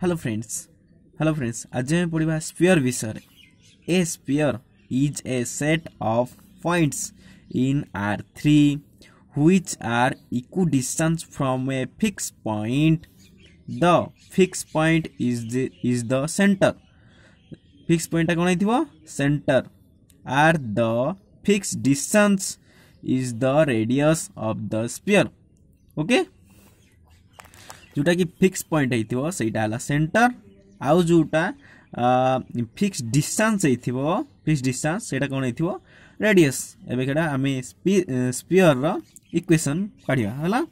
Hello friends hello friends আজ আমি পড়া স্পিয়র বিষয়ে a sphere is a set of points in R three which are equidistant from a fixed point. The fixed point is the is the center. Fixed point कौन है Center. Are the fixed distance is the radius of the sphere. Okay. जोटा कि fix point होता से centre आउ जोटा fix distance हो fix distance से कौन हो रेडियस एवं आम स्पीयर रक्वेसन काढ़ा है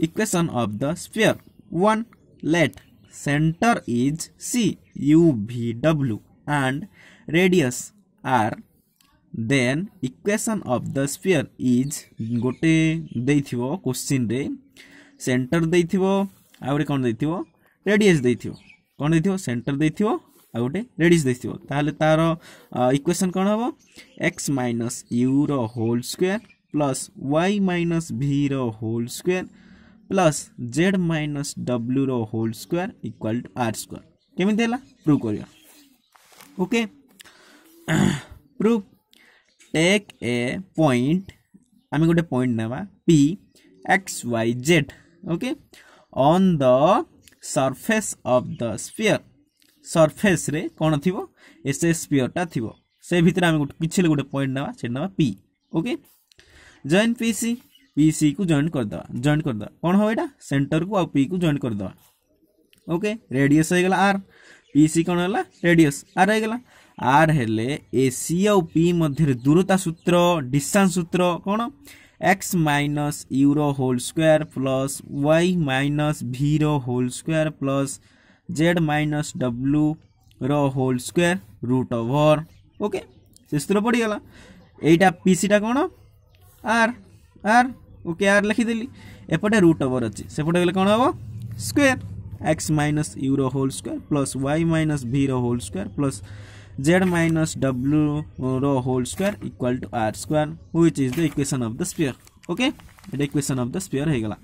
equation of the sphere one let center is C U V W and radius R then equation of the sphere is गोटे क्वेश्चन रे ସେଣ୍ଟର ଦେଇଥିବ ଆଉ ଗୋଟେ କ'ଣ ଦେଇଥିବ ରେଡ଼ିୟସ୍ ଦେଇଥିବ କ'ଣ ଦେଇଥିବ ସେଣ୍ଟର ଦେଇଥିବ ଆଉ ଗୋଟେ ରେଡ଼ିୟସ୍ ଦେଇଥିବ ତାହେଲେ ତାର ଇକ୍ୱେସନ୍ କ'ଣ ହେବ X minus your whole square plus y minus ଭିର whole square plus z minus ଡବ୍ଲ୍ୟୁର whole square equal to r square କେମିତି ହେଲା ପ୍ରୁଭ୍ କରିବା okay prove take a point ଆମେ ଗୋଟେ ପଏଣ୍ଟ ନେବା P okay on the surface of the sphere surface रे कौन थी वो ऐसे sphere टा थी वो से भीतर आमे गुट किछले गुटे point ना चेड ना P okay join PC PC को join कर दवा join कर दवा कौन हो एटा सेंटर को आ P को join कर दवा ओके रेडियस हो गला R PC कौन होला रेडियस R हो गला R हेले AC आ P मध्य दूरता सूत्र डिस्टेंस सूत्र कौन x minus zero whole square plus y minus zero whole square plus z minus W whole whole square root over okay शेष पड़गला यहाँ पीसीटा कौन? आर आर ओके आर लिखिदेली एपटे रुट ओवर अच्छे। सेपटे गले कौन हम square x minus zero whole square plus y minus zero whole square plus z minus w rho whole square equal to r square which is the equation of the sphere okay the equation of the sphere hegala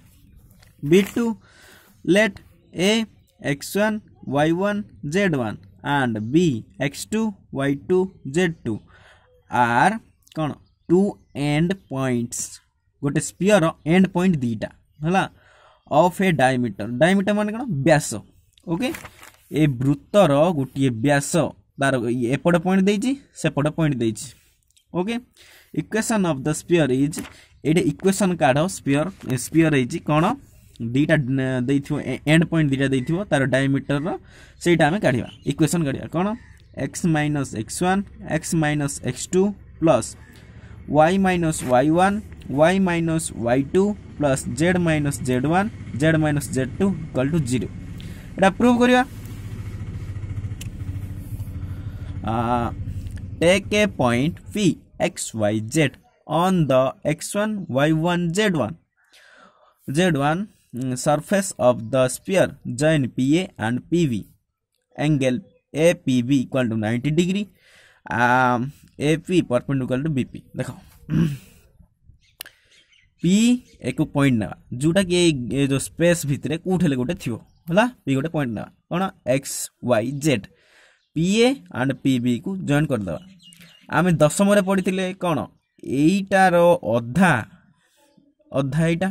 b2 let a x1 y1 z1 and b x2 y2 z2 are कौन two end points गोटे sphere end point दीटा है of a diameter diameter मान कौन व्यास okay ए वृत्तर गोटे व्यास ତାର ଏପଟେ ପଏଣ୍ଟ ଦେଇଛି ସେପଟେ ପଏଣ୍ଟ ଦେଇଛି okay equation of the sphere is ଏଇଟା ଇକ୍ୱେସନ୍ କାଢ଼ ସ୍ପିୟର ସ୍ପିୟର ହେଇଛି କ'ଣ ଦୁଇଟା ଦେଇଥିବ ଏଣ୍ଡ ପଏଣ୍ଟ ଦୁଇଟା ଦେଇଥିବ ତାର ଡାଇମିଟରର ସେଇଟା ଆମେ କାଢ଼ିବା ଇକ୍ୱେସନ୍ କାଢ଼ିବା କ'ଣ x minus x one x minus x two plus y minus y one y minus y two plus z minus z one z minus z two equal to zero ଏଇଟା prove କରିବା take a point P x y z on the x1 y1 z1 z1 surface of the sphere join PA and PV angle APB equal to 90 degree um, AP perpendicular to BP देखो P एक point ना जोटा कि ये जो space भितर कौटे गोटे थी है पी गोटे पॉइंट ना कौन X Y Z PA and ପିବିକୁ join କରିଦେବା ଆମେ ଦଶମରେ ପଢ଼ିଥିଲେ କ'ଣ ଏଇଟାର ଅଧା ଅଧା ଏଇଟା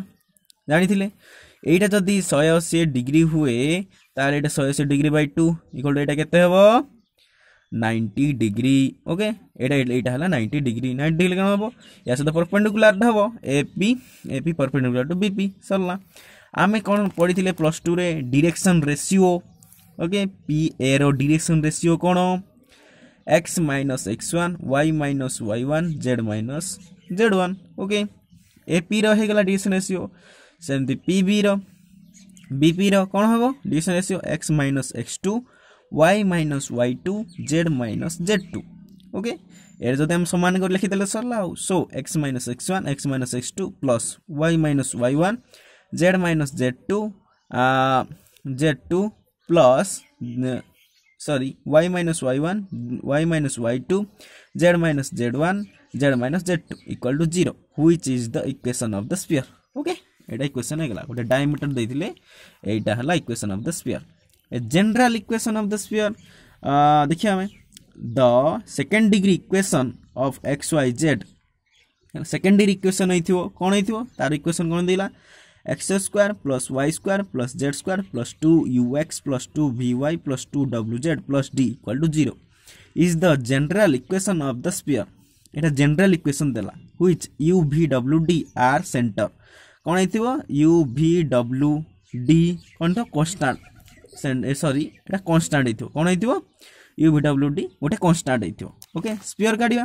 ଜାଣିଥିଲେ ଏଇଟା ଯଦି ଶହେ ଅଶୀ ଡିଗ୍ରୀ ହୁଏ ତାହେଲେ ଏଇଟା ଶହେ ଅଶୀ ଡିଗ୍ରୀ ବାଇ ଟୁ ଇକ୍ୱାଲ୍ ଏଇଟା କେତେ ହେବ ନାଇଣ୍ଟି ଡିଗ୍ରୀ ଓକେ ଏଇଟା ଏଇଟା ହେଲା ନାଇଣ୍ଟି ଡିଗ୍ରୀ ନାଇଣ୍ଟି ଡିଗ୍ରୀ କ'ଣ ହେବ ୟା ସହିତ ପରପେଣ୍ଡିକୁଲାରଟା ହେବ A P A P perpendicular to B P ସରିଲା ଆମେ କ'ଣ ପଢ଼ିଥିଲେ ପ୍ଲସ୍ ଟୁରେ ଡିରେକ୍ସନ୍ ରେସିଓ ओके पी ए रो डायरेक्शन रेशियो कौन x minus x one y minus y one z minus z one okay A P रहीगला direction ratio सेमती P B रो B P रो कौन हम direction ratio x minus x two y minus y two z minus z two okay এর যদি আমি সমান করে লিখিদেলে সরলা আউ so x minus x one x minus x two plus y minus y one z minus z two z two plus sorry Y minus Y one Y minus Y two Z minus Z one Z minus Z two equal to zero which is the equation of the sphere okay यहाँ equation होगा गोटे diameter देते यहीटा है equation of the sphere a general equation of the sphere देखिए आम the second degree equation of X Y Z second degree equation होती कौन होती तार इक्वेसन कौन देला? x square plus y square plus z square plus two u x plus two v y plus two W z plus d equal to zero is the general equation of the sphere এটা general equation দেলা which U V W D আর সেন্টর কোণ হইতিব U V W D কোণ তো constant sorry এটা constant হইতিব কোণ হইতিব U V W D গোটে constant হইতিব okay স্পিয়র কাঢ়িবা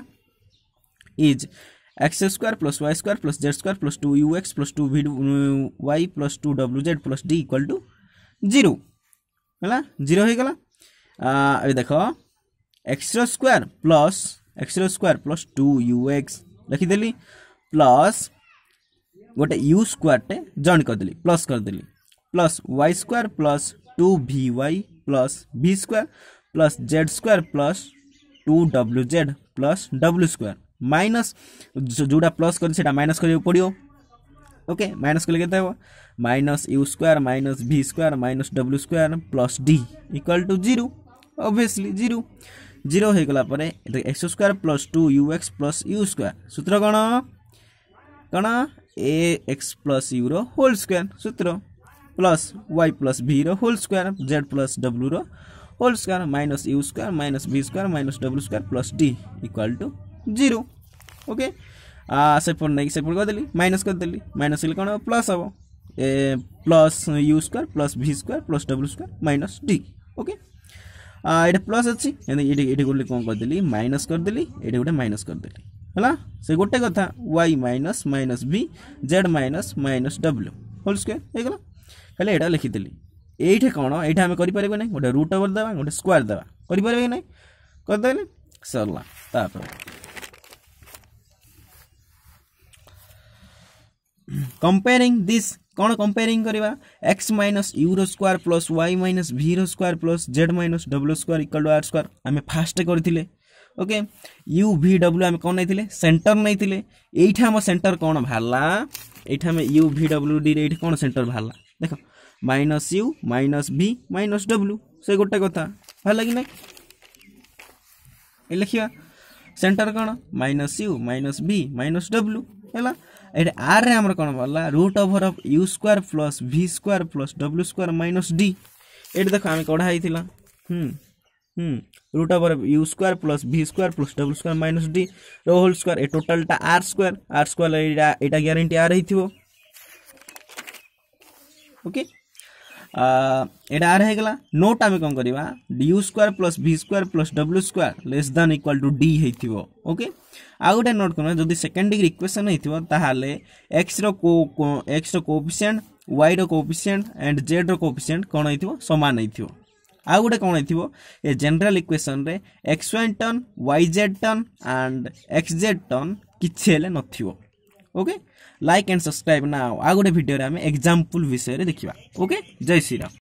is X square plus Y square plus Z square plus two U X plus two V Y plus two W Z plus D equal to zero zero हो गला? देख। X square plus X square plus two U X लिखिदेली plus गोटे you square टे join करदेली plus करदेली plus Y square plus two V Y plus V square plus Z square plus two W Z plus W square minus जोटा plus कर minus कर okay, minus कले के minus U square, minus V square, minus W square, plus D equal to zero. Obviously zero. Zero हो गला X square plus two U X plus U square. सूत्र कौन कौन ए X plus U whole square. सूत्र? Plus Y plus V whole square. Z plus W whole square. Minus u square, minus v square, minus W square plus D equal to zero. Okay? सेपट नहीं सेपट करदेली minus करदेली minus कले कौन? Plus हम ए plus U square plus V square plus W square minus D okay? ये plus अच्छी। ये गोटे कौन करदेली माइनस करदेली ये गोटे माइनस करदेली है से गोटे कथा। Y minus minus V Z minus minus W whole square होगा खाली यहाँ लिखिदेली ये कौन? आम करें ना गोटे रुट ओवर देवा कंपेयरिंग दिस कौन कंपेयरिंग करवा X minus U square plus Y minus V square plus Z minus W square equal to R square आम फास्ट करते ओके यू भि डब्ल्यू आम कौन नहीं सेन्टर नहीं ये आम सेन्टर कौन बाहर ये यू भि डब्ल्यू डी ये कौन सेन्टर बाहर देख minus U minus V minus W से गोटे कथा। बाहर कि ना लिखा सेन्टर कौन? माइनस यू आर रे आमर कौन बाला root over of U square plus V square plus W square minus D ये देख आम कढ़ाई root over U square plus V square plus W square minus D whole square ए टोटालटा R square R square ये guarantee R हो okay এটা আর হয়ে গলা নোট আমি কোন করিবা d square plus v square plus W square less than equal to d হইতিব ওকে ଆଉ ଗୋଟେ ନୋଟ୍ କର ଯଦି ସେକେଣ୍ଡ ଡିଗ୍ରୀ ଇକ୍ୱେସନ୍ ହେଇଥିବ ତାହେଲେ ଏକ୍ସର ଏକ୍ସର କୋପିସିଏଣ୍ଟ ୱାଇର କୋପିସିଏଣ୍ଟ ଆଣ୍ଡ ଜେଡ୍ର କୋପିସିଏଣ୍ଟ କ'ଣ ହେଇଥିବ ସମାନ ହେଇଥିବ ଆଉ ଗୋଟେ କ'ଣ ହେଇଥିବ ଏ general ଇକ୍ୱେସନ୍ରେ x y term y z term and x z term କିଛି ହେଲେ ନଥିବ ओके लाइक एंड सब्सक्राइब ना आउ गोटे भिडियो आम एक्जामपल विषय देखा ओके जय श्री राम